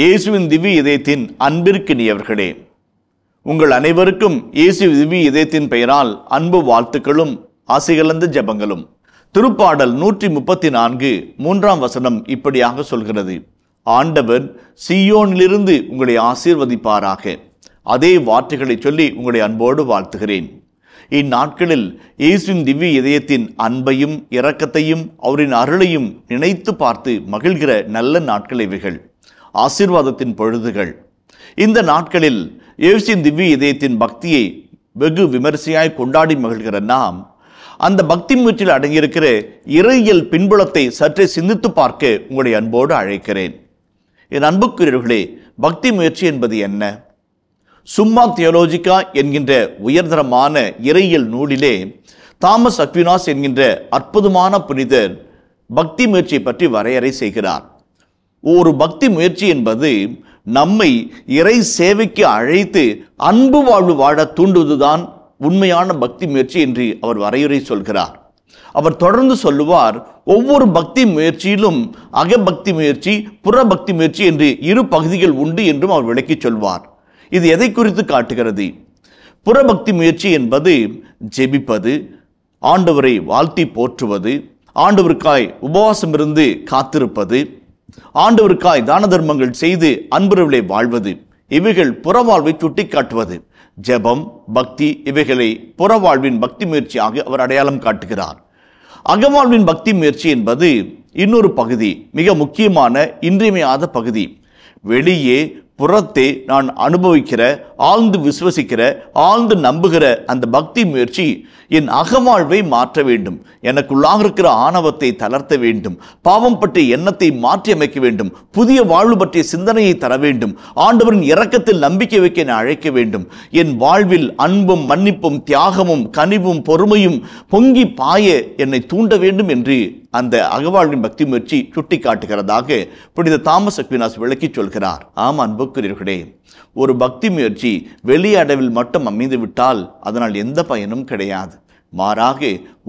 இயேசுவின் திவ்ய இதயத்தின் அன்பிற்கினியவர்களே உங்கள் அனைவருக்கும் இயேசு திவ்ய இதயத்தின் பெயரால் அன்பு வாழ்த்துக்களும் ஆசைகலந்த ஜெபங்களும். திருப்பாடல் நூற்றி முப்பத்தி நான்கு மூன்றாம் வசனம் இப்படியாக சொல்கிறது. ஆண்டவர் சியோனிலிருந்து உங்களை ஆசீர்வதிப்பாராக. அதே வார்த்தைகளை சொல்லி உங்களை அன்போடு வாழ்த்துகிறேன். இந்நாட்களில் இயேசுவின் திவ்ய இதயத்தின் அன்பையும் இரக்கத்தையும் அவரின் அருளையும் நினைத்து பார்த்து மகிழ்கிற நல்ல நாட்கள் இவைகள். ஆசீர்வாதத்தின் பொழுதுகள். இந்த நாட்களில் இயேசுவின் திவ்ய இதயத்தின் பக்தியை வெகு விமரிசையாய் கொண்டாடி மகிழ்கிற நாம் அந்த பக்தி முயற்சியில் அடங்கியிருக்கிற இறையியல் பின்புலத்தை சற்றே சிந்தித்து பார்க்க உங்களை அன்போடு அழைக்கிறேன். என் அன்புக்குரியவர்களே பக்தி முயற்சி என்பது என்ன? சும்மா தியோலோஜிக்கா என்கின்ற உயர்தரமான இறையியல் நூலிலே தாமஸ் அக்வினாஸ் என்கின்ற அற்புதமான புனிதர் பக்தி முயற்சியை பற்றி வரையறை செய்கிறார். ஒரு பக்தி முயற்சி என்பது நம்மை இறை சேவைக்கு அழைத்து அன்பு வாழ்வு வாழ தூண்டுவதுதான் உண்மையான பக்தி முயற்சி என்று அவர் வரையுறை சொல்கிறார். அவர் தொடர்ந்து சொல்லுவார் ஒவ்வொரு பக்தி முயற்சியிலும் அகபக்தி முயற்சி புறபக்தி முயற்சி என்று இரு பகுதிகள் உண்டு என்றும் அவர் விளக்கிச் சொல்வார். இது எதை குறித்து காட்டுகிறது? புறபக்தி முயற்சி என்பது ஜெபிப்பது ஆண்டவரை வாழ்த்தி போற்றுவது ஆண்டவருக்காய் உபவாசம் இருந்து காத்திருப்பது ஆண்டவருக்காய் தான தர்மங்கள் செய்து அன்புறவிலே வாழ்வது இவைகள் புறவாழ்வை சுட்டிக்காட்டுவது. ஜெபம் பக்தி இவைகளை புறவாழ்வின் பக்தி முயற்சியாக அவர் அடையாளம் காட்டுகிறார். அகவாழ்வின் பக்தி முயற்சி என்பது இன்னொரு பகுதி மிக முக்கியமான இன்றியமையாத பகுதி. வெளியே புறத்தே நான் அனுபவிக்கிற ஆழ்ந்து விசுவசிக்கிற ஆழ்ந்து நம்புகிற அந்த பக்தி முயற்சி என் அகவாழ்வை மாற்ற வேண்டும். எனக்குள்ளாக இருக்கிற ஆணவத்தை தளர்த்த வேண்டும். பாவம் பற்றிய எண்ணத்தை மாற்றி அமைக்க வேண்டும். புதிய வாழ்வு பற்றிய சிந்தனையை தர வேண்டும். ஆண்டவரின் இரக்கத்தில் நம்பிக்கை வைக்க என அழைக்க வேண்டும். என் வாழ்வில் அன்பும் மன்னிப்பும் தியாகமும் கனிவும் பொறுமையும் பொங்கி பாய என்னை தூண்ட வேண்டும் என்று அந்த அகவாழ்வின் பக்தி முயற்சி சுட்டி காட்டுகிறதாக புனித தாமஸ் அக்வினாஸ் விளக்கி சொல்கிறார். ஆம் அன்புக்குரியவர்களே ஒரு பக்தி முயற்சி வெளியடவில் மட்டும் அமைந்து விட்டால் அதனால் எந்த பயனும் கிடையாது. மாறாக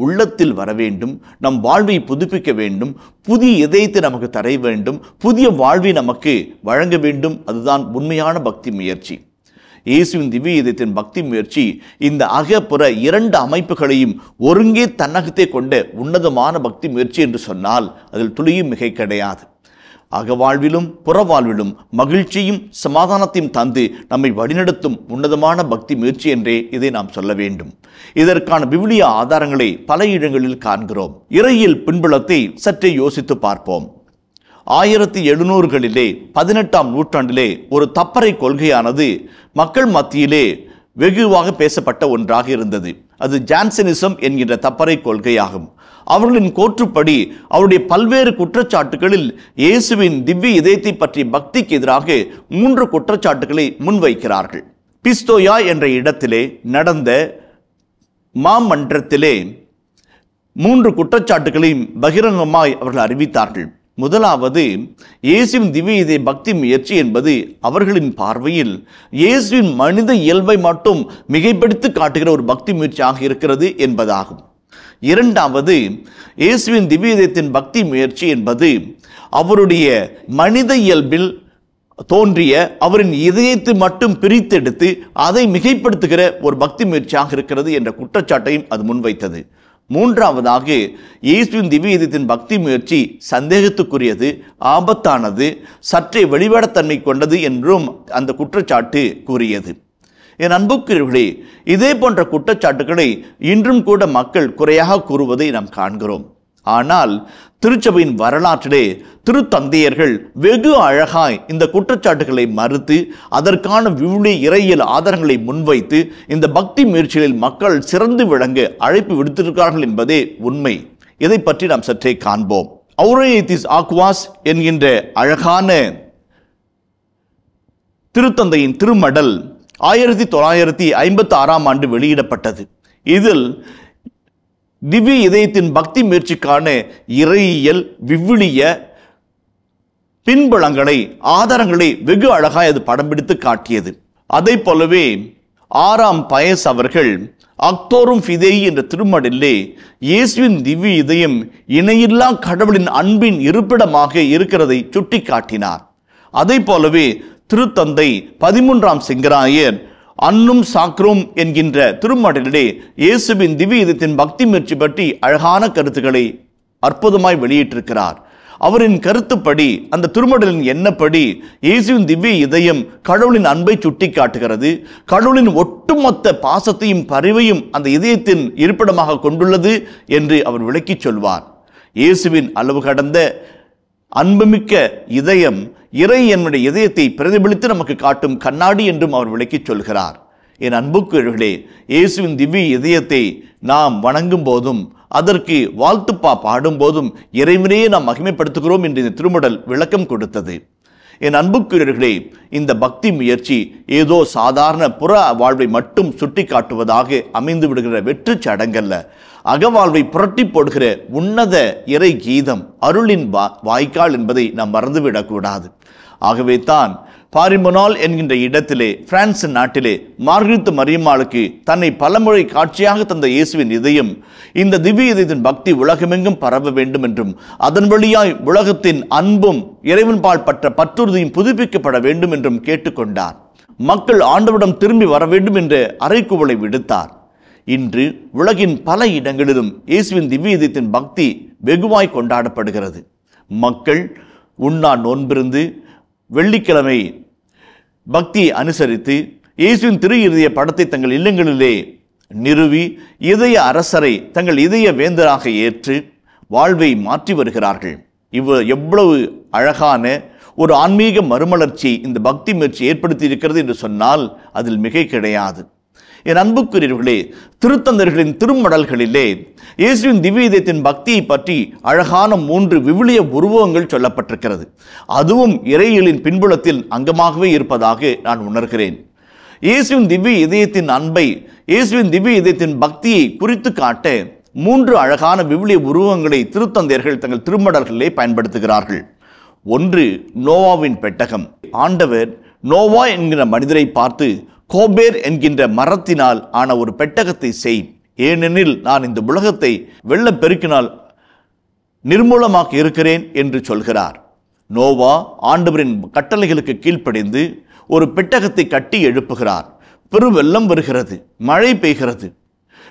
உள்ளத்தில் வர வேண்டும் நம் வாழ்வை புதுப்பிக்க வேண்டும் புதிய இதயத்தை நமக்கு தர வேண்டும் புதிய வாழ்வை நமக்கு வழங்க வேண்டும் அதுதான் உண்மையான பக்தி முயற்சி. இயேசுவின் திவ்ய இதயத்தின் பக்தி முயற்சி இந்த அகப்புற இரண்டு அமைப்புகளையும் ஒருங்கே தன்னகத்தே கொண்ட உன்னதமான பக்தி முயற்சி என்று சொன்னால் அதில் துளியும் மிகை கிடையாது. அகவாழ்விலும் புறவாழ்விலும் மகிழ்ச்சியும் சமாதானத்தையும் தந்து நம்மை வழிநடத்தும் உன்னதமான பக்தி முயற்சி என்றே இதை நாம் சொல்ல வேண்டும். இதற்கான விவிலிய ஆதாரங்களை பல இடங்களில் காண்கிறோம். இறையில் பின்புலத்தை சற்றே யோசித்து பார்ப்போம். ஆயிரத்தி எழுநூறுகளிலே பதினெட்டாம் நூற்றாண்டிலே ஒரு தப்பறை கொள்கையானது மக்கள் மத்தியிலே வெகுவாக பேசப்பட்ட ஒன்றாக இருந்தது. அது ஜான்சனிசம் என்கின்ற தப்பறை கொள்கையாகும். அவர்களின் கோற்றுப்படி அவருடைய பல்வேறு குற்றச்சாட்டுகளில் இயேசுவின் திவ்ய இதயத்தை பற்றிய பக்திக்கு எதிராக மூன்று குற்றச்சாட்டுகளை முன்வைக்கிறார்கள். பிஸ்தோயா என்ற இடத்திலே நடந்த மாமன்றத்திலே மூன்று குற்றச்சாட்டுகளையும் பகிரங்கமாய் அவர்கள் அறிவித்தார்கள். முதலாவது இயேசுவின் திவ்ய இதய பக்தி முயற்சி என்பது அவர்களின் பார்வையில் இயேசுவின் மனித இயல்பை மட்டும் மிகைப்படுத்தி காட்டுகிற ஒரு பக்தி முயற்சியாக இருக்கிறது என்பதாகும். இரண்டாவது இயேசுவின் திவ்யதயத்தின் பக்தி முயற்சி என்பது அவருடைய மனித இயல்பில் தோன்றிய அவரின் இதயத்தை மட்டும் பிரித்தெடுத்து அதை மிகைப்படுத்துகிற ஒரு பக்தி முயற்சியாக இருக்கிறது என்ற குற்றச்சாட்டையும் அது முன்வைத்தது. மூன்றாவதாக இயேசுவின் திவ்யதத்தின் பக்தி முயற்சி சந்தேகத்துக்குரியது ஆபத்தானது சற்றே வெளிவடத்தன்மை கொண்டது என்றும் அந்த குற்றச்சாட்டு கூறியது. என் அன்புக்குரியவர்களே இதே போன்ற குற்றச்சாட்டுகளை இன்றும் கூட மக்கள் குறையாக கூறுவதை நாம் காண்கிறோம். ஆனால் திருச்சபையின் வரலாற்றிலே திருத்தந்தையர்கள் வெகு அழகாய் இந்த குற்றச்சாட்டுகளை மறுத்து அதற்கான விவுளி இறையியல் ஆதாரங்களை முன்வைத்து இந்த பக்தி முயற்சிகளில் மக்கள் சிறந்து விளங்க அழைப்பு விடுத்திருக்கிறார்கள் என்பதே உண்மை. இதை பற்றி நாம் சற்றே காண்போம். அவுரேதிஸ் ஆக்வாஸ் என்கின்ற அழகான திருத்தந்தையின் திருமடல் ஆயிரத்தி தொள்ளாயிரத்தி ஐம்பத்தி ஆறாம் ஆண்டு வெளியிடப்பட்டது. இதில் திவ்ய இதயத்தின் பக்தி முயற்சிக்கான இறையியல் விவிலிய பின்புலங்களை ஆதாரங்களை வெகு அழகாய் அது படம் பிடித்து காட்டியது. அதை போலவே ஆறாம் பயஸ் அவர்கள் அக்தோரும் ஃபிதேயி என்ற திருமடலே இயேசுவின் திவ்ய இதயம் இணையில்லா கடவுளின் அன்பின் இருப்பிடமாக இருக்கிறதை சுட்டி காட்டினார் அதை போலவே திருத்தந்தை பதிமூன்றாம் சிங்கராயர் அன்னும் சாக்ரோம் என்கின்ற திருமடலிலே இயேசுவின் திவ்ய இதத்தின் பக்தி முயற்சி பற்றி அழகான கருத்துக்களை அற்புதமாய் வெளியிட்டிருக்கிறார். அவரின் கருத்துப்படி அந்த திருமடலின் எண்ணப்படி இயேசுவின் திவ்ய இதயம் கடவுளின் அன்பை சுட்டி காட்டுகிறது கடவுளின் ஒட்டுமொத்த பாசத்தையும் பரிவையும் அந்த இதயத்தின் இருப்பிடமாக கொண்டுள்ளது என்று அவர் விளக்கிச் சொல்வார். இயேசுவின் அளவு கடந்த அன்புமிக்க இதயம் இறை என்னுடைய இதயத்தை பிரதிபலித்து நமக்கு காட்டும் கண்ணாடி என்றும் அவர் விளக்கிச் சொல்கிறார். என் அன்புக்குரியவர்களே இயேசுவின் திவ்ய இதயத்தை நாம் வணங்கும் போதும் அதற்கு வாழ்த்துப்பா பாடும் போதும் இறைவனையே நாம் மகிமைப்படுத்துகிறோம் என்று இந்த திருமடல் விளக்கம் கொடுத்தது. என் அன்புக்குரியர்களே இந்த பக்தி முயற்சி ஏதோ சாதாரண புற வாழ்வை மட்டும் சுட்டி காட்டுவதாக அமைந்து விடுகிற வெற்று சடங்கல்ல. அகவாழ்வை புரட்டி போடுகிற உன்னத இறை கீதம் அருளின் வா வாய்க்கால் என்பதை நாம் மறந்துவிடக்கூடாது. ஆகவே தான் பாரிமொனால் என்கின்ற இடத்திலே பிரான்ஸ் நாட்டிலே மார்கரித்து மரியம்மாளுக்கு தன்னை பலமுறை காட்சியாக தந்த இயேசுவின் இதயம் இந்த திவ்ய இதயத்தின் பக்தி உலகமெங்கும் பரவ வேண்டும் என்றும் அதன் வழியாய் உலகத்தின் அன்பும் இறைவன்பால் பற்ற பற்றுறுதியும் புதுப்பிக்கப்பட வேண்டும் என்றும் கேட்டுக்கொண்டார். மக்கள் ஆண்டவிடம் திரும்பி வர வேண்டும் என்ற அறைக்குவலை விடுத்தார். இன்று உலகின் பல இடங்களிலும் இயேசுவின் திவ்ய இதயத்தின் பக்தி வெகுவாய் கொண்டாடப்படுகிறது. மக்கள் உண்ணா நோன்பிருந்து வெள்ளிக்கிழமை பக்தி அனுசரித்து இயேசுவின் திரு இருதய படத்தை தங்கள் இல்லங்களிலே நிறுவி இதய அரசரை தங்கள் இதய வேந்தராக ஏற்று வாழ்வை மாற்றி வருகிறார்கள். இவ் எவ்வளவு அழகான ஒரு ஆன்மீக மறுமலர்ச்சி இந்த பக்தி முயற்சி ஏற்படுத்தி இருக்கிறது என்று சொன்னால் அதில் மிகை கிடையாது. என் அன்புக்குரியவர்களே திருத்தந்தர்களின் திருமடல்களிலே இயேசுவின் திவ்ய இதயத்தின் பக்தியை பற்றி அழகான மூன்று விவிலிய உருவங்கள் சொல்லப்பட்டிருக்கிறது. அதுவும் இறையலின் பின்புலத்தில் அங்கமாகவே இருப்பதாக நான் உணர்கிறேன். இயேசுவின் திவ்ய இதயத்தின் அன்பை இயேசுவின் திவ்ய இதயத்தின் பக்தியை குறித்து காட்ட மூன்று அழகான விவிலிய உருவங்களை திருத்தந்தையர்கள் தங்கள் திருமடல்களிலே பயன்படுத்துகிறார்கள். ஒன்று நோவாவின் பெட்டகம். ஆண்டவர் நோவா என்கிற மனிதரை பார்த்து கோபேர் என்கின்ற மரத்தினால் ஆன ஒரு பெட்டகத்தை செய். ஏனெனில் நான் இந்த உலகத்தை வெள்ளம் பெருக்கினால் நிர்மூலமாக இருக்கிறேன் என்று சொல்கிறார். நோவா ஆண்டவரின் கட்டளைகளுக்கு கீழ்ப்படிந்து ஒரு பெட்டகத்தை கட்டி எழுப்புகிறார். பெருவெள்ளம் வருகிறது மழை பெய்கிறது.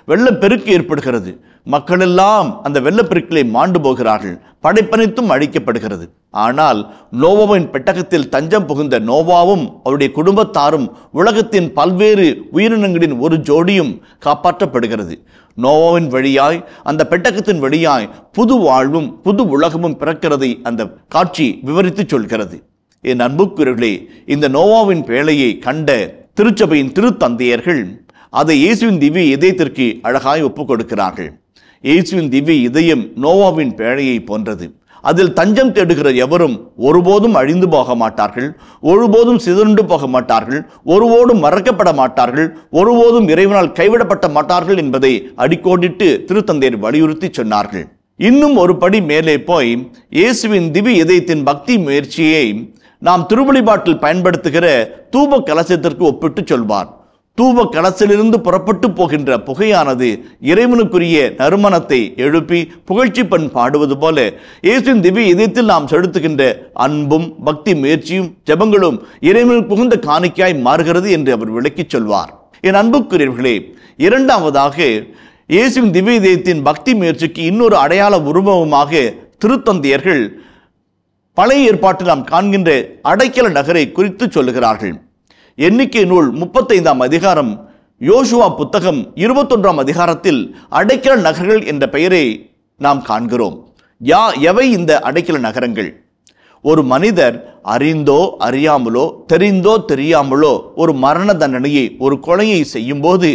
வெள்ளப்பெருக்கு ஏற்படுகிறது. மக்களெல்லாம் அந்த வெள்ளப்பெருக்கிலே மாண்டு போகிறார்கள். படைப்பனைத்தும் அழிக்கப்படுகிறது. ஆனால் நோவாவின் பெட்டகத்தில் தஞ்சம் புகுந்த நோவாவும் அவருடைய குடும்பத்தாரும் உலகத்தின் பல்வேறு உயிரினங்களின் ஒரு ஜோடியும் காப்பாற்றப்படுகிறது. நோவாவின் வழியாய் அந்த பெட்டகத்தின் வழியாய் புது வாழ்வும் புது உலகமும் பிறக்கிறதை அந்த காட்சி விவரித்து சொல்கிறது. என் அன்புக்குரியவர்களே இந்த நோவாவின் வேலையை கண்ட திருச்சபையின் திருத்தந்தையர்கள் அதை இயேசுவின் திவ்ய இதயத்திற்கு அழகாய் ஒப்புக் கொடுக்கிறார்கள் இயேசுவின் திவ்ய இதயம் நோவாவின் பேழையை போன்றது. அதில் தஞ்சம் தேடுகிற எவரும் ஒருபோதும் அழிந்து போக மாட்டார்கள் ஒருபோதும் சிதறுண்டு போக மாட்டார்கள் ஒருபோதும் மறக்கப்பட மாட்டார்கள் ஒருபோதும் இறைவனால் கைவிடப்பட்ட மாட்டார்கள் என்பதை அடிக்கோடிட்டு திருத்தந்தையர் வலியுறுத்தி சொன்னார்கள். இன்னும் ஒரு படி மேலே போய் இயேசுவின் திவி இதயத்தின் பக்தி முயற்சியை நாம் திருவழிபாட்டில் பயன்படுத்துகிற தூப கலசத்திற்கு ஒப்பிட்டு சொல்வார். தூப கலசிலிருந்து புறப்பட்டு போகின்ற புகையானது இறைவனுக்குரிய நறுமணத்தை எழுப்பி புகழ்ச்சி பண் பாடுவது போல இயேசுவின் திவ்ய இதயத்தில் நாம் செலுத்துகின்ற அன்பும் பக்தி முயற்சியும் ஜெபங்களும் இறைவனுக்கு புகுந்த காணிக்கையாய் மாறுகிறது என்று அவர் விளக்கிச் சொல்வார். என் அன்புக்குரியவர்களே இரண்டாவதாக இயேசுவின் திவ்ய இதயத்தின் பக்தி முயற்சிக்கு இன்னொரு அடையாள உருவமாக திருத்தந்தையர்கள் பழைய ஏற்பாட்டில் நாம் காண்கின்ற அடைக்கல நகரை குறித்து சொல்லுகிறார்கள். எண்ணிக்கை நூல் முப்பத்தைந்தாம் அதிகாரம் யோசுவா புத்தகம் இருபத்தொன்றாம் அதிகாரத்தில் அடைக்கல நகர்கள் என்ற பெயரை நாம் காண்கிறோம். யா எவை இந்த அடைக்கல நகரங்கள்? ஒரு மனிதர் அறிந்தோ அறியாமலோ தெரிந்தோ தெரியாமலோ ஒரு மரண தண்டனையை ஒரு கொலையை செய்யும்போது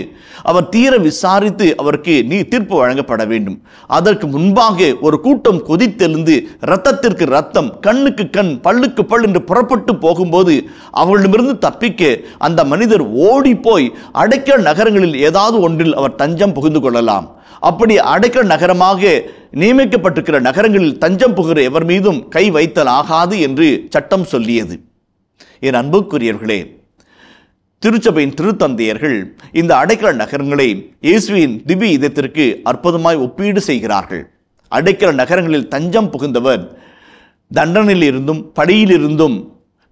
அவர் தீர விசாரித்து அவருக்கு நீ தீர்ப்பு வழங்கப்பட வேண்டும். அதற்கு முன்பாக ஒரு கூட்டம் கொதித்தெழுந்து இரத்தத்திற்கு ரத்தம் கண்ணுக்கு கண் பல்லுக்கு பல் என்று புறப்பட்டு போகும்போது அவர்களிடமிருந்து தப்பிக்க அந்த மனிதர் ஓடி போய் அடைக்கல் நகரங்களில் ஏதாவது ஒன்றில் அவர் தஞ்சம் புகுந்து கொள்ளலாம். அப்படி அடைக்கல் நகரமாக நியமிக்கப்பட்டிருக்கிற நகரங்களில் தஞ்சம் புகிற எவர் மீதும் கை வைத்தல் ஆகாது என்று சட்டம் சொல்லியது. என் அன்புக்குரியவர்களே திருச்சபையின் திருத்தந்தையர்கள் இந்த அடைக்கல நகரங்களை இயேசுவின் திவ்ய இதயத்திற்கு அற்புதமாய் ஒப்பீடு செய்கிறார்கள். அடைக்கல நகரங்களில் தஞ்சம் புகுந்தவர் தண்டனையில் இருந்தும் படியிலிருந்தும்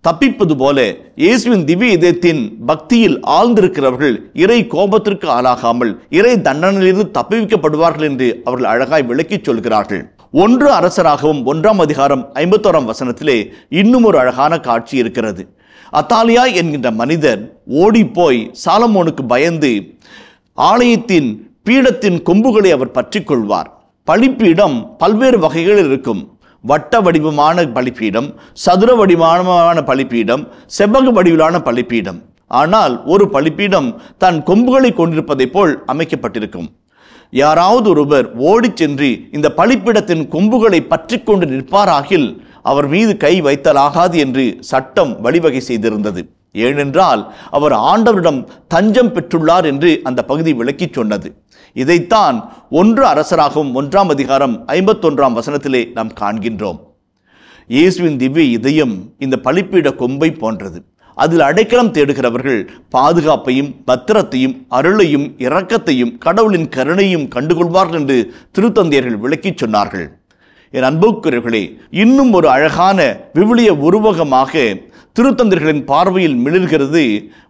தப்பிப்பது போல இயேசுவின் திவ்ய இதயத்தின் பக்தியில் ஆழ்ந்திருக்கிறவர்கள் இறை கோபத்திற்கு ஆளாகாமல் இறை தண்டனையிலிருந்து தப்பிவிக்கப்படுவார்கள் என்று அவர்கள் அழகாய் விளக்கிச் சொல்கிறார்கள். ஒன்று அரசராகவும் ஒன்றாம் அதிகாரம் ஐம்பத்தோராம் வசனத்திலே இன்னும் ஒரு அழகான காட்சி இருக்கிறது. அத்தாலியா என்கின்ற மனிதர் ஓடிப்போய் சாலமோனுக்கு பயந்து ஆலயத்தின் பீடத்தின் கொம்புகளை அவர் பற்றிக்கொள்வார். பழிப்பீடம் பல்வேறு வகைகளில் இருக்கும். வட்ட வடிவமான பலிப்பீடம் சதுர வடிவமான பலிப்பீடம் செவ்வக வடிவிலான பலிப்பீடம். ஆனால் ஒரு பலிப்பீடம் தன் கொம்புகளை கொண்டிருப்பதைப் போல் அமைக்கப்பட்டிருக்கும். யாராவது ஒருவர் ஓடிச் சென்று இந்த பலிப்பீடத்தின் கொம்புகளை பற்றி கொண்டு நிற்பாராகில் அவர் மீது கை வைத்தலாகாது என்று சட்டம் வழிவகை செய்திருந்தது. ஏனென்றால் அவர் ஆண்டவரிடம் தஞ்சம் பெற்றுள்ளார் என்று அந்த பகுதி விளக்கிச் சொன்னது. இதைத்தான் ஒன்று அரசராகவும் ஒன்றாம் அதிகாரம் ஐம்பத்தொன்றாம் வசனத்திலே நாம் காண்கின்றோம். இயேசுவின் திவ்ய இதயம் இந்த பழிப்பீட கொம்பை போன்றது. அதில் அடைக்கலம் தேடுகிறவர்கள் பாதுகாப்பையும் பத்திரத்தையும் அருளையும் இரக்கத்தையும் கடவுளின் கருணையும் கண்டுகொள்வார்கள் என்று திருத்தந்தையர்கள் விளக்கிச் சொன்னார்கள். என் அன்புக்குரியவர்களே இன்னும் ஒரு அழகான விவிலிய உருவகமாக திருத்தந்திர்களின் பார்வையில் மிளிர்கிறது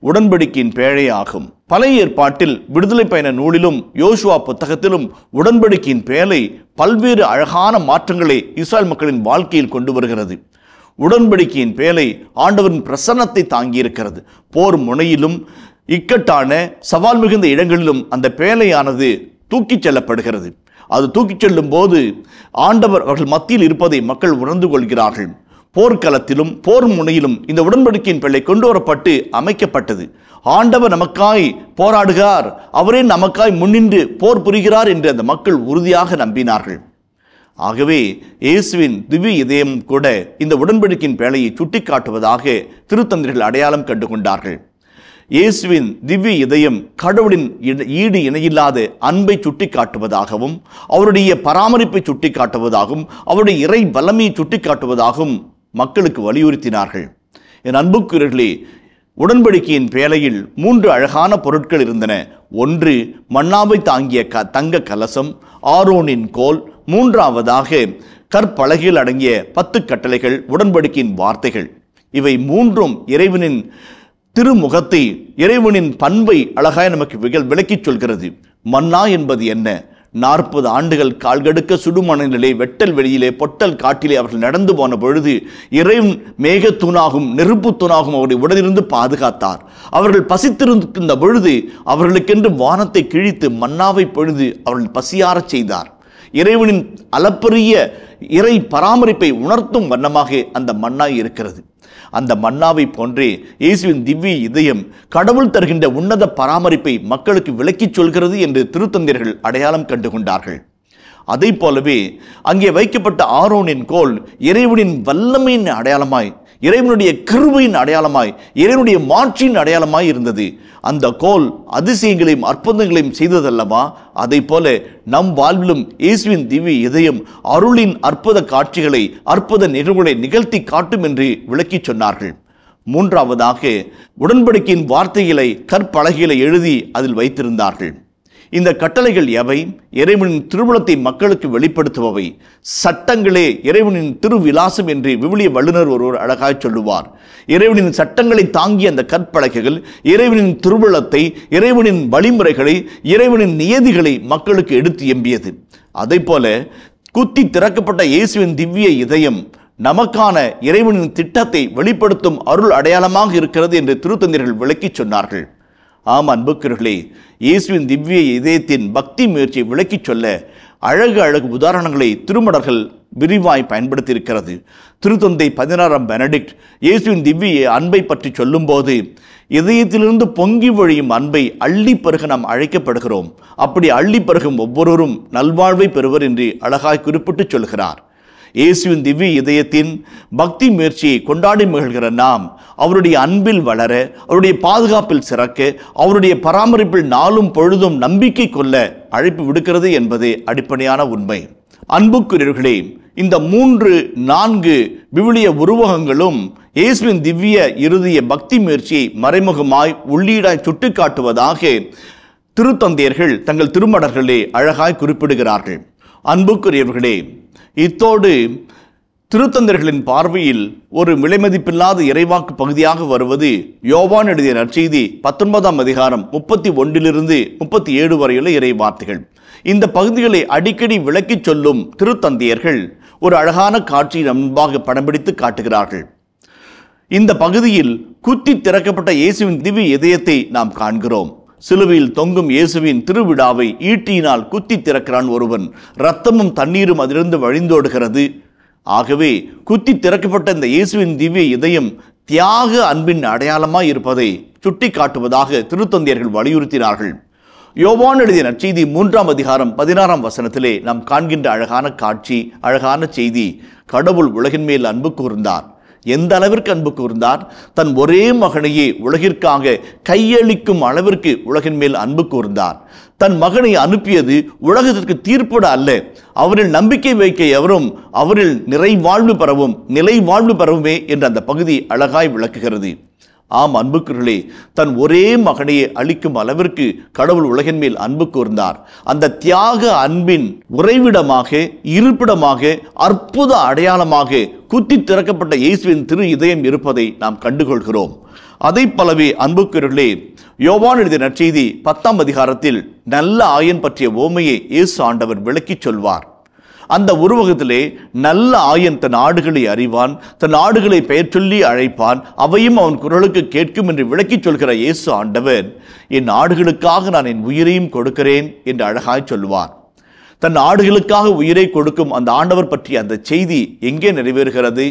உடன்படிக்கையின் பேழை ஆகும் பழைய ஏற்பாட்டில் விடுதலை பயண நூலிலும் யோசுவா புத்தகத்திலும் உடன்படிக்கையின் பேழை பல்வேறு அழகான மாற்றங்களை இஸ்ராயல் மக்களின் வாழ்க்கையில் கொண்டு வருகிறது. உடன்படிக்கையின் பேழை ஆண்டவரின் பிரசன்னத்தை தாங்கியிருக்கிறது. போர் முனையிலும் இக்கட்டான சவால் மிகுந்த இடங்களிலும் அந்த பேழையானது தூக்கிச் செல்லப்படுகிறது. அது தூக்கிச் செல்லும் போது ஆண்டவர் அவர்கள் மத்தியில் இருப்பதை மக்கள் உணர்ந்து கொள்கிறார்கள். போர்க்களத்திலும் போர் முனையிலும் இந்த உடன்படிக்கையின் பிள்ளை கொண்டு வரப்பட்டு அமைக்கப்பட்டது. ஆண்டவர் நமக்காய் போராடுகிறார். அவரே நமக்காய் முன்னின்று போர் புரிகிறார் என்று அந்த மக்கள் உறுதியாக நம்பினார்கள். ஆகவே இயேசுவின் திவ்ய இதயம் கூட இந்த உடன்படிக்கையின் பேழையை சுட்டிக்காட்டுவதாக திருத்தந்திரிகள் அடையாளம் கண்டு கொண்டார்கள் இயேசுவின் திவ்ய இதயம் கடவுளின் ஈடு இணையில்லாத அன்பை சுட்டிக்காட்டுவதாகவும் அவருடைய பராமரிப்பை சுட்டிக்காட்டுவதாகவும் அவருடைய இறை வல்லமையை சுட்டிக்காட்டுவதாகவும் மக்களுக்கு வலியுறுத்தினார்கள். என் அன்புக்குரர்களே உடன்படிக்கையின் பேழையில் மூன்று அழகான பொருட்கள் இருந்தன. ஒன்று மன்னாவை தாங்கிய க தங்க கலசம். ஆரோனின் கோல். மூன்றாவதாக கற்பலகையில் அடங்கிய பத்து கட்டளைகள் உடன்படிக்கையின் வார்த்தைகள். இவை மூன்றும் இறைவனின் திருமுகத்தை இறைவனின் பண்பை அழகாய் நமக்கு விகல் விளக்கிச் சொல்கிறது. மன்னா என்பது என்ன? நாற்பது ஆண்டுகள் கால்கடுக்க சுடுமணலிலே வெட்டல் வெளியிலே பொட்டல் காட்டிலே அவர்கள் நடந்து போன பொழுது இறைவன் மேகத்தூணாகும் நெருப்பு தூணாகும் அவருடைய உடனிருந்து பாதுகாத்தார். அவர்கள் பசித்திருந்த பொழுது அவர்களுக்கென்று வானத்தை கிழித்து மன்னாவை பொழுது அவர்கள் பசியாரச் செய்தார். இறைவனின் அளப்பரிய இறை பராமரிப்பை உணர்த்தும் வண்ணமாக அந்த மண்ணாய் இருக்கிறது. அந்த மன்னாவை போன்றே இயேசுவின் திவ்ய இதயம் கடவுள் தருகின்ற உன்னத பராமரிப்பை மக்களுக்கு விளக்கிச் சொல்கிறது என்று திருத்தந்தையர்கள் அடையாளம் கண்டு கொண்டார்கள் அதை போலவே அங்கே வைக்கப்பட்ட ஆரோனின் கோல் இறைவனின் வல்லமையின் அடையாளமாய் இறைவனுடைய கிருபையின் அடையாளமாய் இறைவனுடைய மாற்றின் அடையாளமாய் இருந்தது. அந்த கோல் அதிசயங்களையும் அற்புதங்களையும் செய்ததல்லவா? அதை போல நம் வாழ்விலும் இயேசுவின் திவ்ய இதயம் அருளின் அற்புத காட்சிகளை அற்புத நிகழ்வுகளை நிகழ்த்தி காட்டும் என்று விளக்கிச் சொன்னார்கள். மூன்றாவதாக உடன்படிக்கையின் வார்த்தைகளை கற்பலகைகளை எழுதி அதில் வைத்திருந்தார்கள். இந்த கட்டளைகள் எவை? இறைவனின் திருமணத்தை மக்களுக்கு வெளிப்படுத்துபவை. சட்டங்களே இறைவனின் திருவிலாசம் என்று விவிலிய வல்லுனர் ஒருவர் அழகாக சொல்லுவார். இறைவனின் சட்டங்களை தாங்கிய அந்த கற்பலகைகள் இறைவனின் திருவிழத்தை இறைவனின் வழிமுறைகளை இறைவனின் நியதிகளை மக்களுக்கு எடுத்து எம்பியது. அதை போல குத்தி திறக்கப்பட்ட இயேசுவின் திவ்ய இதயம் நமக்கான இறைவனின் திட்டத்தை வெளிப்படுத்தும் அருள் அடையாளமாக இருக்கிறது என்று திருத்தந்திரர்கள் விளக்கிச் சொன்னார்கள். ஆம் அன்புக்கிறர்களே இயேசுவின் திவ்ய இதயத்தின் பக்தி முயற்சியை விளக்கிச் சொல்ல அழகு அழகு உதாரணங்களை திருமடர்கள் விரிவாய் பயன்படுத்தியிருக்கிறது. திருத்தந்தை பதினாறாம் பெனடிக்ட் இயேசுவின் திவ்ய அன்பை பற்றி சொல்லும்போது இதயத்திலிருந்து பொங்கி வழியும் அன்பை அள்ளி பருக நாம் அழைக்கப்படுகிறோம். அப்படி அள்ளி பருகும் ஒவ்வொருவரும் நல்வாழ்வை பெறுவர் என்று அழகாய் குறிப்பிட்டு சொல்கிறார். இயேசுவின் திவ்ய இதயத்தின் பக்தி முயற்சியை கொண்டாடி மகிழ்கிற நாம் அவருடைய அன்பில் வளர அவருடைய பாதுகாப்பில் சிறக்க அவருடைய பராமரிப்பில் நாளும் பொழுதும் நம்பிக்கை கொள்ள அழைப்பு விடுக்கிறது என்பதே அடிப்படையான உண்மை. அன்புக்குரியர்களே இந்த மூன்று நான்கு விவிலிய உருவகங்களும் இயேசுவின் திவ்ய இறுதிய பக்தி முயற்சியை மறைமுகமாய் உள்ளீடாய் சுட்டிக்காட்டுவதாக திருத்தந்தையர்கள் தங்கள் திருமடர்களே அழகாய் குறிப்பிடுகிறார்கள். அன்புக்குரியவர்களே இத்தோடு திருத்தந்தர்களின் பார்வையில் ஒரு விலைமதிப்பில்லாத இறைவாக்கு பகுதியாக வருவது யோவான் எழுதிய நற்செய்தி பத்தொன்பதாம் அதிகாரம் முப்பத்தி ஒன்றிலிருந்து முப்பத்தி ஏழு வரையுள்ள இறை வார்த்தைகள் இந்த பகுதிகளை அடிக்கடி விளக்கிச் சொல்லும் திருத்தந்தையர்கள் ஒரு அழகான காட்சியை நம்பாக படம் பிடித்து காட்டுகிறார்கள். இந்த பகுதியில் குத்தி திறக்கப்பட்ட இயேசுவின் திவ்ய இதயத்தை நாம் காண்கிறோம். சிலுவையில் தொங்கும் இயேசுவின் திருவிழாவை ஈட்டியினால் குத்தி திறக்கிறான் ஒருவன். இரத்தமும் தண்ணீரும் அதிலிருந்து வழிந்தோடுகிறது. ஆகவே குத்தி திறக்கப்பட்ட இந்த இயேசுவின் திவ்ய இதயம் தியாக அன்பின் அடையாளமாய் இருப்பதை சுட்டி காட்டுவதாக திருத்தந்தையர்கள் வலியுறுத்தினார்கள். யோவான் எழுதிய நற்செய்தி மூன்றாம் அதிகாரம் பதினாறாம் வசனத்திலே நாம் காண்கின்ற அழகான காட்சி அழகான செய்தி கடவுள் உலகின் மேல் அன்பு கூர்ந்தார். எந்த அளவிற்கு அன்பு கூர்ந்தார்? தன் ஒரே மகனையே உலகிற்காக கையளிக்கும் அளவிற்கு உலகின் மேல் அன்பு கூர்ந்தார். தன் மகனை அனுப்பியது உலகத்திற்கு தீர்ப்பிட அல்ல அவரில் நம்பிக்கை வைக்க எவரும் அவரில் நிறைவாழ்வு பெறவும் நிலை வாழ்வு பெறவுமே என்று அந்த பகுதி அழகாய் விளக்குகிறது. ஆம் அன்புக்குர்களே தன் ஒரே மகனையே அளிக்கும் அளவிற்கு கடவுள் உலகின் மேல் அன்பு கூர்ந்தார். அந்த தியாக அன்பின் உறைவிடமாக இருப்பிடமாக அற்புத அடையாளமாக குத்தி திறக்கப்பட்ட இயேசுவின் திரு இதயம் இருப்பதை நாம் கண்டுகொள்கிறோம். அதை போலவே அன்புக்குரியர்களே யோவான் எழுதிய நற்செய்தி பத்தாம் அதிகாரத்தில் நல்ல ஆயன் பற்றிய ஓமையை இயேசு ஆண்டவர் விளக்கிச் சொல்வார். அந்த உருவகத்திலே நல்ல ஆயன் தன் ஆடுகளை அறிவான் தன் ஆடுகளை பெயர் சொல்லி அழைப்பான். அவையும் அவன் குரலுக்கு கேட்கும் என்று விளக்கிச் சொல்கிற இயேசு ஆண்டவர் என் ஆடுகளுக்காக நான் என் உயிரையும் கொடுக்கிறேன் என்று அழகாய் சொல்வார் தன் ஆடுகளுக்காக உயிரை கொடுக்கும் அந்த ஆண்டவர் பற்றிய அந்த செய்தி எங்கே நிறைவேறுகிறது?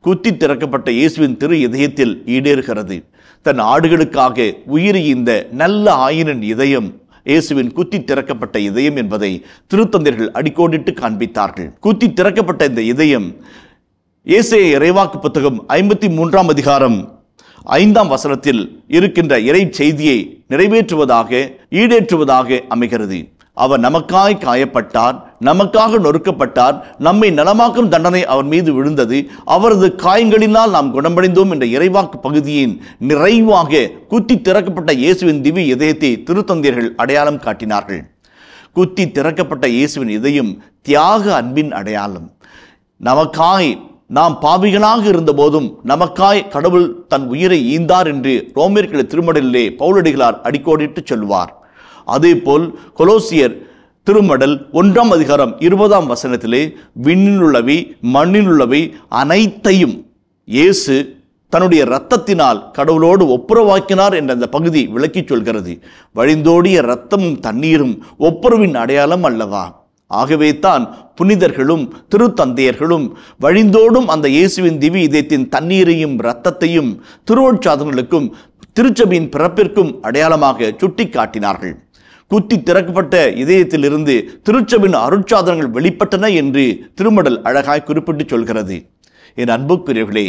குத்தி திறக்கப்பட்ட இயேசுவின் திரு இதயத்தில் ஈடேறுகிறது. தன் ஆடுகளுக்காக உயிரி இந்த நல்ல ஆயினின் இதயம் இயேசுவின் குத்தி திறக்கப்பட்ட இதயம் என்பதை திருத்தந்தைகள் அடிக்கோடிட்டு காண்பித்தார்கள். குத்தி திறக்கப்பட்ட இந்த இதயம் இயேசைய இறைவாக்கு புத்தகம் ஐம்பத்தி மூன்றாம் அதிகாரம் ஐந்தாம் வசனத்தில் இருக்கின்ற இறை செய்தியை நிறைவேற்றுவதாக ஈடேற்றுவதாக அமைகிறது. அவர் நமக்காய் காயப்பட்டார் நமக்காக நொறுக்கப்பட்டார் நம்மை நலமாக்கும் தண்டனை அவர் மீது விழுந்தது. அவரது காயங்களினால் நாம் குணமடைந்தோம் என்ற இறைவாக்கு பகுதியின் நிறைவாக குத்தி திறக்கப்பட்ட இயேசுவின் திவ்ய இதயத்தை திருத்தந்தையர்கள் அடையாளம் காட்டினார்கள். குத்தி திறக்கப்பட்ட இயேசுவின் இதயம் தியாக அன்பின் அடையாளம். நமக்காய் நாம் பாவிகளாக இருந்தபோதும் நமக்காய் கடவுள் தன் உயிரை ஈந்தார் என்று ரோமியர்கள் திருமடலிலே பவுலடிகளார் அடிக்கோடிட்டு சொல்வார் அதேபோல் கொலோசியர் திருமடல் ஒன்றாம் அதிகாரம் இருபதாம் வசனத்திலே விண்ணிலுள்ளவை மண்ணிலுள்ளவை அனைத்தையும் இயேசு தன்னுடைய இரத்தத்தினால் கடவுளோடு ஒப்புரவாக்கினார் என்ற அந்த பகுதி விளக்கிச் சொல்கிறது. வழிந்தோடிய இரத்தமும் தண்ணீரும் ஒப்புரவின் அடையாளம் அல்லவா? ஆகவே தான் புனிதர்களும் திருத்தந்தையர்களும் வழிந்தோடும் அந்த இயேசுவின் திவி இதயத்தின் தண்ணீரையும் இரத்தத்தையும் திருவொற்சாதனங்களுக்கும் திருச்சபையின் பிறப்பிற்கும் அடையாளமாக சுட்டி காட்டினார்கள் குத்தி திறக்கப்பட்ட இதயத்திலிருந்து திருச்சபின் அருட்சாதனங்கள் வெளிப்பட்டன என்று திருமடல் அழகாய் குறிப்பிட்டு சொல்கிறது. என் அன்புக்குரியவர்களே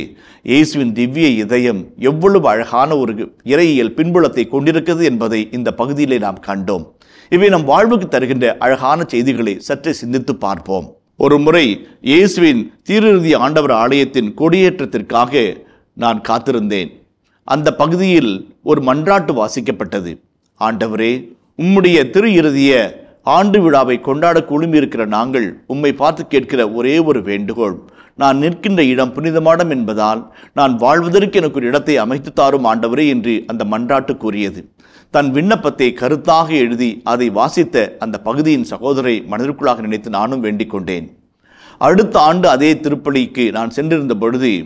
இயேசுவின் திவ்ய இதயம் எவ்வளவு அழகான ஒரு இறையியல் பின்புலத்தை கொண்டிருக்கிறது என்பதை இந்த பகுதியிலே நாம் கண்டோம். இவை நம் வாழ்வுக்கு தருகின்ற அழகான செய்திகளை சற்றே சிந்தித்து பார்ப்போம். ஒரு முறை இயேசுவின் தீரிறுதி ஆண்டவர் ஆலயத்தின் கொடியேற்றத்திற்காக நான் காத்திருந்தேன். அந்த பகுதியில் ஒரு மன்றாட்டு வாசிக்கப்பட்டது. ஆண்டவரே உம்முடைய திரு இறுதிய ஆண்டு விழாவை கொண்டாட குழுமியிருக்கிற நாங்கள் உம்மை பார்த்து கேட்கிற ஒரே ஒரு வேண்டுகோள். நான் நிற்கின்ற இடம் புனிதமாடம் என்பதால் நான் வாழ்வதற்கு எனக்கு ஒரு இடத்தை அமைத்து தாரும் ஆண்டவரே என்று அந்த மன்றாட்டு கூறியது. தன் விண்ணப்பத்தை கருத்தாக எழுதி அதை வாசித்த அந்த பகுதியின் சகோதரை மனதிற்குள்ளாக நினைத்து நானும் வேண்டிக் கொண்டேன். அடுத்த ஆண்டு அதே திருப்பலிக்கு நான் சென்றிருந்த பொழுது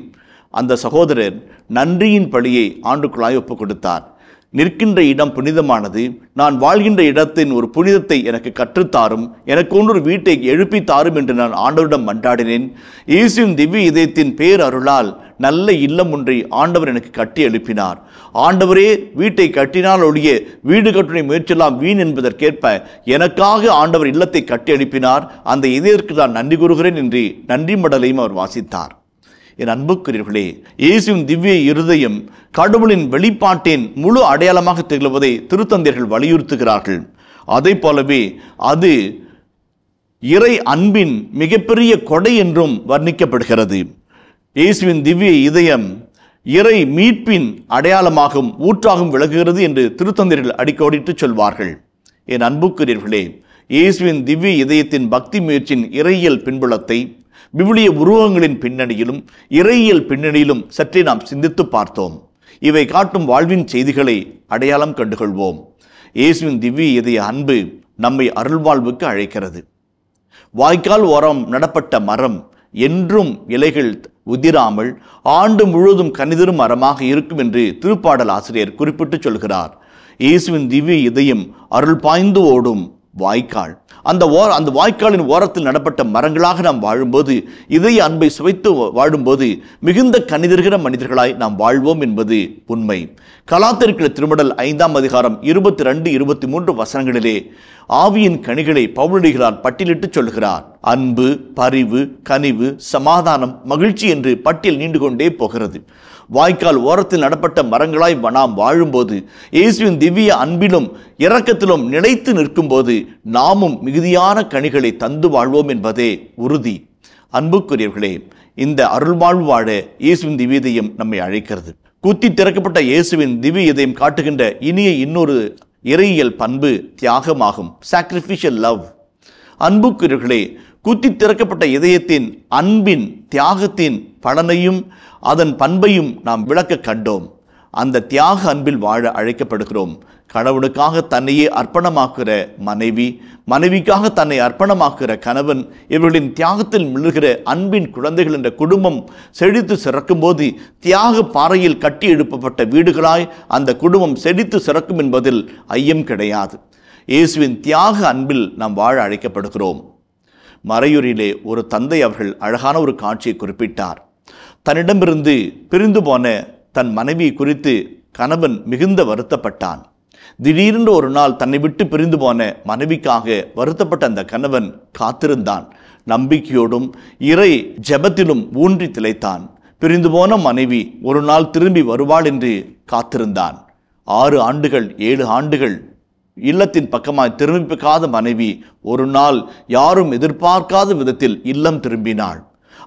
அந்த சகோதரர் நன்றியின் பழியை ஆண்டுக்குள்ளாய் ஒப்புக் கொடுத்தார். நிற்கின்ற இடம் புனிதமானது. நான் வாழ்கின்ற இடத்தின் ஒரு புனிதத்தை எனக்கு கற்றுத்தாரும். எனக்கு ஒன்று வீட்டை எழுப்பி தாரும் என்று நான் ஆண்டவரிடம் மன்றாடினேன். இயேசுவின் திவ்ய இதயத்தின் பேரருளால் நல்ல இல்லம் ஒன்றை ஆண்டவர் எனக்கு கட்டி எழுப்பினார். ஆண்டவரே வீட்டை கட்டினால் ஒழிய வீடு கட்டுரை முயற்சியெல்லாம் வீண் என்பதற்கேற்ப எனக்காக ஆண்டவர் இல்லத்தை கட்டி எழுப்பினார். அந்த இதயத்திற்கு நான் நன்றி கூறுகிறேன் என்று நன்றி மடலையும் அவர் வாசித்தார். என் அன்புக்குரியவர்களே இயேசுவின் திவ்ய இருதயம் கடவுளின் வெளிப்பாட்டின் முழு அடையாளமாக திகழ்வதை திருத்தந்தையர்கள் வலியுறுத்துகிறார்கள். அதை போலவே அது இறை அன்பின் மிகப்பெரிய கொடை என்றும் வர்ணிக்கப்படுகிறது. இயேசுவின் திவ்ய இதயம் இறை மீட்பின் அடையாளமாகவும் ஊற்றாகவும் விளங்குகிறது என்று திருத்தந்திரர்கள் அடிக்கோடிட்டு சொல்வார்கள். என் அன்புக்குரியவர்களே இயேசுவின் திவ்ய இதயத்தின் பக்தி முயற்சியின் இறையியல் பின்புலத்தை விவிலிய உருவங்களின் பின்னணியிலும் இறையியல் பின்னணியிலும் சற்றே நாம் சிந்தித்து பார்த்தோம். இவை காட்டும் வாழ்வின் செய்திகளை அடையாளம் கண்டுகொள்வோம். இயேசுவின் திவ்ய இதய அன்பு நம்மை அருள்வாழ்வுக்கு அழைக்கிறது. வாய்க்கால் ஓரம் நடப்பட்ட மரம் என்றும் இலைகள் உதிராமல் ஆண்டு முழுவதும் கனிதரும் மரமாக இருக்கும் என்று திருப்பாடல் ஆசிரியர் குறிப்பிட்டு சொல்கிறார். இயேசுவின் திவ்ய இதயம் அருள் பாய்ந்து ஓடும். வாய்க்கால். அந்த ஓர அந்த வாய்க்காலின் ஓரத்தில் நடப்பட்ட மரங்களாக நாம் வாழும்போது இதய அன்பை சுவைத்து வாழும்போது மிகுந்த கணிதர்கிற மனிதர்களாய் நாம் வாழ்வோம் என்பது உண்மை. கலாத்திருக்கிற திருமடல் ஐந்தாம் அதிகாரம் இருபத்தி ரெண்டு இருபத்தி மூன்று வசனங்களிலே ஆவியின் கனிகளை பவுலடிகளார் பட்டியலிட்டு சொல்கிறார் அன்பு பரிவு கனிவு சமாதானம் மகிழ்ச்சி என்று பட்டியல் நீண்டு கொண்டே போகிறது. வாய்க்கால் ஓரத்தில் நடப்பட்ட மரங்களாய் நாம் வாழும்போது இயேசுவின் திவ்ய அன்பிலும் இரக்கத்திலும் நிலைத்து நிற்கும்போது நாமும் மிகுதியான கனிகளை தந்து வாழ்வோம் என்பதே உறுதி. அன்புக்குரியவர்களே இந்த அருள்வாழ்வு வாழ இயேசுவின் திவ்யதையும் நம்மை அழைக்கிறது. குத்தி திறக்கப்பட்ட இயேசுவின் திவ்ய இதயம் காட்டுகின்ற இனிய இன்னொரு இறையியல் பண்பு தியாகமாகும் சாக்ரிஃபிஷியல் லவ் அன்புக்குரியவர்களே குத்தி திறக்கப்பட்ட இதயத்தின் அன்பின் தியாகத்தின் பலனையும் அதன் பண்பையும் நாம் விளக்க கண்டோம். அந்த தியாக அன்பில் வாழ அழைக்கப்படுகிறோம். கணவனுக்காக தன்னையே அர்ப்பணமாக்குகிற மனைவி மனைவிக்காக தன்னை அர்ப்பணமாக்குகிற கணவன் இவர்களின் தியாகத்தில் மிழுகிற அன்பின் குழந்தைகள் என்ற குடும்பம் செழித்து சிறக்கும்போது தியாக பாறையில் கட்டி எழுப்பப்பட்ட வீடுகளாய் அந்த குடும்பம் செழித்து சிறக்கும் என்பதில் ஐயம் கிடையாது. இயேசுவின் தியாக அன்பில் நாம் வாழ அழைக்கப்படுகிறோம். மறையூரிலே ஒரு தந்தை அவர்கள் அழகான ஒரு காட்சியை குறிப்பிட்டார். தன்னிடமிருந்து பிரிந்து போன தன் மனைவி குறித்து கணவன் மிகுந்த வருத்தப்பட்டான். திடீரென்று ஒரு நாள் தன்னை விட்டு பிரிந்து போன மனைவிக்காக வருத்தப்பட்ட அந்த கணவன் காத்திருந்தான். நம்பிக்கையோடும் இறை ஜெபத்திலும் ஊன்றி திளைத்தான். பிரிந்து போன மனைவி ஒரு நாள் திரும்பி வருவாள் என்று காத்திருந்தான். ஆறு ஆண்டுகள் ஏழு ஆண்டுகள் இல்லத்தின் பக்கமாய் திரும்பிக்காத மனைவி ஒரு நாள் யாரும் எதிர்பார்க்காத விதத்தில் இல்லம் திரும்பினாள்.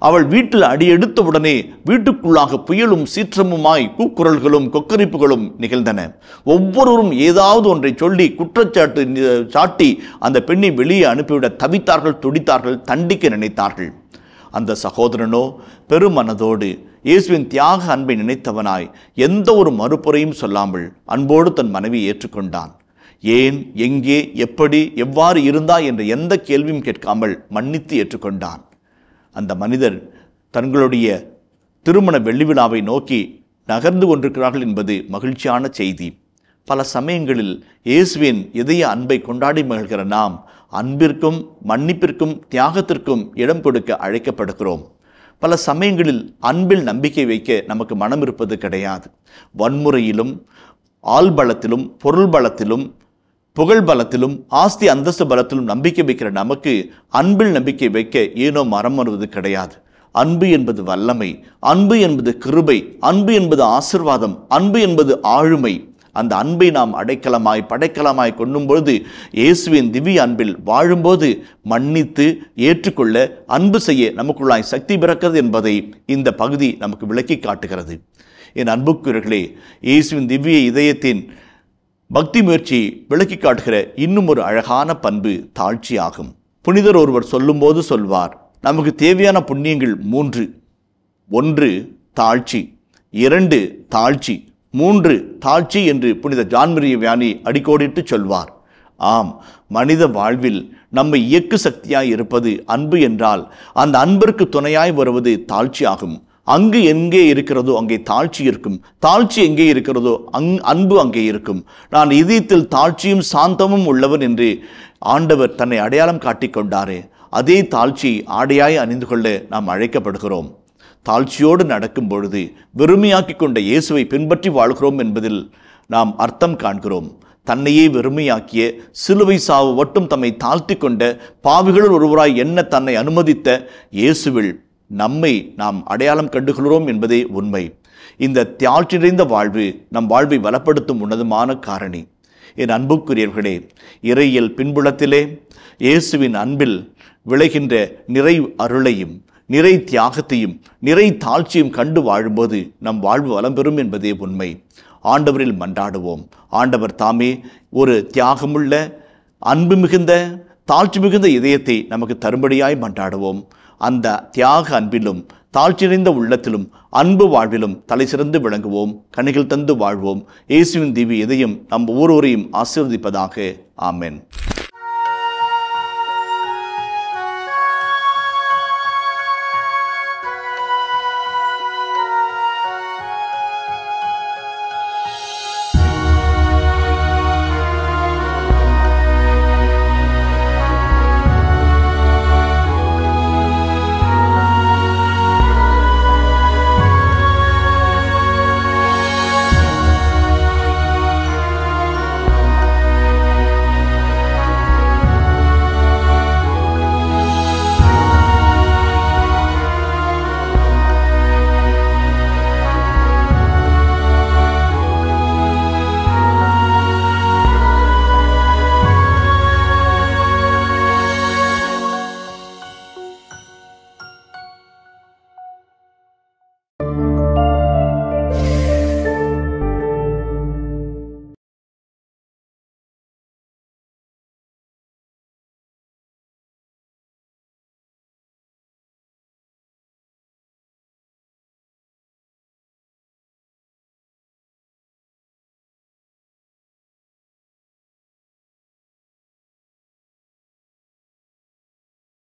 அவள் வீட்டில் அடியெடுத்த உடனே வீட்டுக்குள்ளாக புயலும் சீற்றமுமாய் கூக்குரல்களும் கொக்கரிப்புகளும் நிகழ்ந்தன. ஒவ்வொருவரும் ஏதாவது ஒன்றை சொல்லி குற்றச்சாட்டு சாட்டி அந்த பெண்ணை வெளியே அனுப்பிவிட தவித்தார்கள் துடித்தார்கள் தண்டிக்க நினைத்தார்கள். அந்த சகோதரனோ பெருமனதோடு இயேசுவின் தியாக அன்பை நினைத்தவனாய் எந்த ஒரு மறுப்புறையும் சொல்லாமல் அன்போடு தன் மனைவி ஏற்றுக்கொண்டான். ஏன் எங்கே எப்படி எவ்வாறு இருந்தா என்ற எந்த கேள்வியும் கேட்காமல் மன்னித்து ஏற்றுக்கொண்டான். அந்த மனிதர் தங்களுடைய திருமண வெள்ளி விழாவை நோக்கி நகர்ந்து கொண்டிருக்கிறார்கள் என்பது மகிழ்ச்சியான செய்தி. பல சமயங்களில் இயேசுவின் இதய அன்பை கொண்டாடி மகிழ்கிற நாம் அன்பிற்கும் மன்னிப்பிற்கும் தியாகத்திற்கும் இடம் கொடுக்க அழைக்கப்படுகிறோம். பல சமயங்களில் அன்பில் நம்பிக்கை வைக்க நமக்கு மனம் இருப்பது கிடையாது. வன்முறையிலும் ஆள்பலத்திலும் பொருள் பலத்திலும் புகழ் பலத்திலும் ஆஸ்தி அந்தஸ்து பலத்திலும் நம்பிக்கை வைக்கிற நமக்கு அன்பில் நம்பிக்கை வைக்க ஏனோ மரம் வருவது கிடையாது. அன்பு என்பது வல்லமை அன்பு என்பது கிருபை அன்பு என்பது ஆசிர்வாதம் அன்பு என்பது ஆளுமை. அந்த அன்பை நாம் அடைக்கலமாய் படைக்கலமாய் கொள்ளும் பொழுது இயேசுவின் திவ்ய அன்பில் வாழும்போது மன்னித்து ஏற்றுக்கொள்ள அன்பு செய்ய நமக்குள்ளாய் சக்தி பிறக்கிறது என்பதை இந்த பகுதி நமக்கு விளக்கி காட்டுகிறது. என் அன்புக்குரர்களே இயேசுவின் திவ்ய இதயத்தின் பக்தி முயற்சி விளக்கி காட்டுகிற இன்னும் ஒரு அழகான பண்பு தாழ்ச்சி ஆகும் புனிதர் ஒருவர் சொல்லும்போது சொல்வார் நமக்கு தேவையான புண்ணியங்கள் மூன்று. ஒன்று தாழ்ச்சி. இரண்டு தாழ்ச்சி. மூன்று தாழ்ச்சி என்று புனித ஜான்மரிய வியானி அடிக்கோடிட்டு சொல்வார். ஆம் மனித வாழ்வில் நம்மை இயக்கு சக்தியாய் இருப்பது அன்பு என்றால் அந்த அன்பிற்கு துணையாய் வருவது தாழ்ச்சி ஆகும் அங்கு எங்கே இருக்கிறதோ அங்கே தாழ்ச்சி இருக்கும். தாழ்ச்சி எங்கே இருக்கிறதோ அங் அன்பு அங்கே இருக்கும். நான் இதயத்தில் தாழ்ச்சியும் சாந்தமும் உள்ளவன் என்று ஆண்டவர் தன்னை அடையாளம் காட்டிக்கொண்டாரே அதே தாழ்ச்சி ஆடையாய் அணிந்து கொள்ள நாம் அழைக்கப்படுகிறோம். தாழ்ச்சியோடு நடக்கும் பொழுது வெறுமையாக்கி கொண்ட இயேசுவை பின்பற்றி வாழ்கிறோம் என்பதில் நாம் அர்த்தம் காண்கிறோம். தன்னையே வெறுமையாக்கிய சிலுவை சாவு மட்டும் தம்மை தாழ்த்தி கொண்ட பாவிகளுள் ஒருவராய் என்ன தன்னை அனுமதித்த இயேசுவில் நம்மை நாம் அடையாளம் கண்டுகொள்கிறோம் என்பதே உண்மை. இந்த தியாழ்ச்சி நிறைந்த வாழ்வு நம் வாழ்வை வளப்படுத்தும் உன்னதமான காரணி. என் அன்புக்குரியவர்களே இறையில் பின்புலத்திலே இயேசுவின் அன்பில் விளைகின்ற நிறை அருளையும் நிறை தியாகத்தையும் நிறை தாழ்ச்சியும் கண்டு வாழும்போது நம் வாழ்வு வளம் பெறும் என்பதே உண்மை. ஆண்டவரில் மன்றாடுவோம். ஆண்டவர் தாமே ஒரு தியாகமுள்ள அன்பு மிகுந்த தாழ்ச்சி மிகுந்த இதயத்தை நமக்கு தரும்படியாய் மன்றாடுவோம். அந்த தியாக அன்பிலும் தாழ்ச்சியடைந்த உள்ளத்திலும் அன்பு வாழ்விலும் தலை சிறந்து விளங்குவோம் கனிகள் தந்து வாழ்வோம். இயேசுவின் தீவி எதையும் நம் ஒவ்வொருவரையும் ஆசீர்வதிப்பதாக. ஆமேன்.